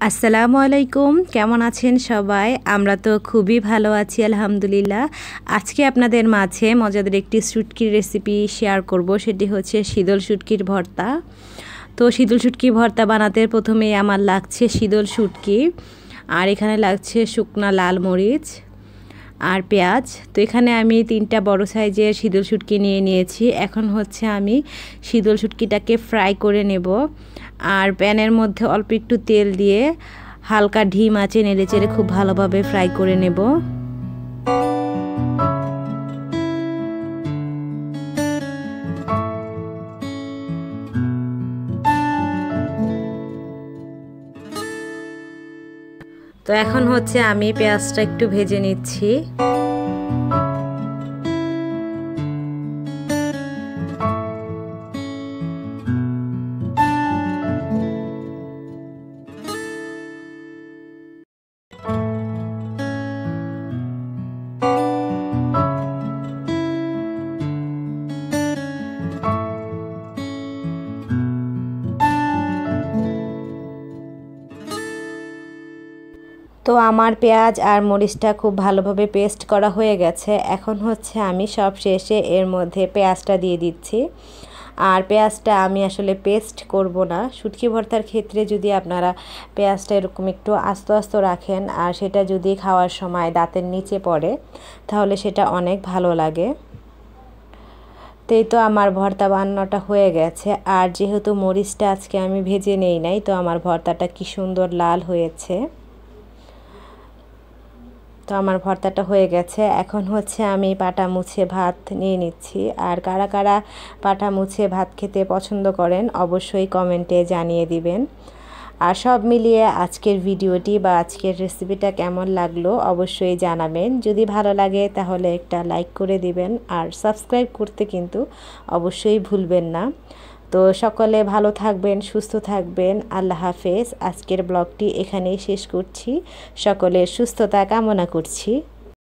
আসসালামু আলাইকুম, কেমন আছেন সবাই? আমরা তো খুবই ভালো আছি, আলহামদুলিল্লাহ। আজকে আপনাদের মাঝে মজাদার একটি শুটকির রেসিপি শেয়ার করব, সেটি হচ্ছে শীতল শুটকির ভর্তা। তো শীতল শুটকি ভর্তা বানাতে প্রথমে আমার লাগছে শীতল শুটকি, আর এখানে লাগছে শুকনা লাল মরিচ আর পেঁয়াজ। তো এখানে আমি তিনটা বড় সাইজের শীতল শুটকি নিয়ে নিয়েছি। এখন হচ্ছে আমি শীতল শুটকিটাকে ফ্রাই করে নেব। আর প্যানের মধ্যে অল্প একটু তেল দিয়ে হালকা ঢি মাছে নেড়ে চেড়ে খুব ভালোভাবে ফ্রাই করে নেব। তো এখন হচ্ছে আমি পেঁয়াজটা একটু ভেজে নিচ্ছি। তো আমার পেঁয়াজ আর মরিচটা খুব ভালোভাবে পেস্ট করা হয়ে গেছে। এখন হচ্ছে আমি সব শেষে এর মধ্যে পেঁয়াজটা দিয়ে দিচ্ছি। আর পেঁয়াজটা আমি আসলে পেস্ট করব না। শুটকি ভর্তার ক্ষেত্রে যদি আপনারা পেঁয়াজটা এরকম একটু আস্ত আস্ত রাখেন আর সেটা যদি খাওয়ার সময় দাঁতের নিচে পড়ে, তাহলে সেটা অনেক ভালো লাগে। তো তো আমার ভর্তা বান্নাটা হয়ে গেছে। আর যেহেতু মরিচটা আজকে আমি ভেজে নেই নাই, তো আমার ভর্তাটা কি সুন্দর লাল হয়েছে। তো আমার ভর্তাটা হয়ে গেছে। এখন হচ্ছে আমি পাটা মুছে ভাত নিয়ে নিচ্ছি। আর কারা কারা পাটা মুছে ভাত খেতে পছন্দ করেন, অবশ্যই কমেন্টে জানিয়ে দিবেন। আর সব মিলিয়ে আজকের ভিডিওটি বা আজকের রেসিপিটা কেমন লাগল অবশ্যই জানাবেন। যদি ভালো লাগে তাহলে একটা লাইক করে দিবেন। আর সাবস্ক্রাইব করতে কিন্তু অবশ্যই ভুলবেন না। তো সকলে ভালো থাকবেন, সুস্থ থাকবেন। আল্লাহ হাফেজ। আজকের ব্লগটি এখানেই শেষ করছি। সকলের সুস্থতা কামনা করছি।